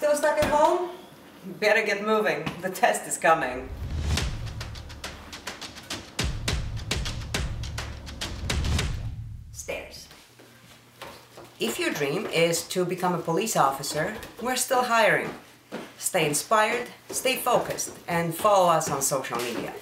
Still stuck at home? Better get moving. The test is coming. Stairs. If your dream is to become a police officer, we're still hiring. Stay inspired, stay focused, and follow us on social media.